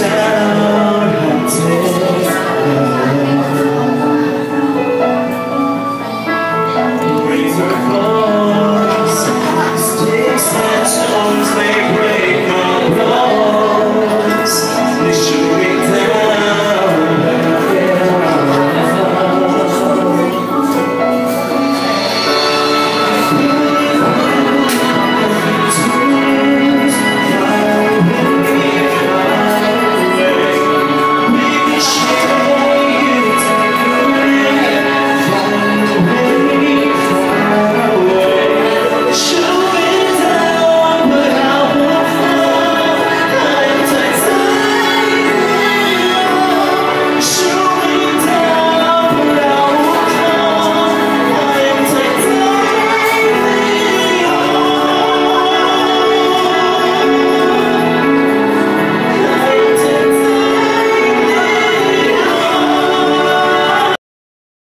Yeah.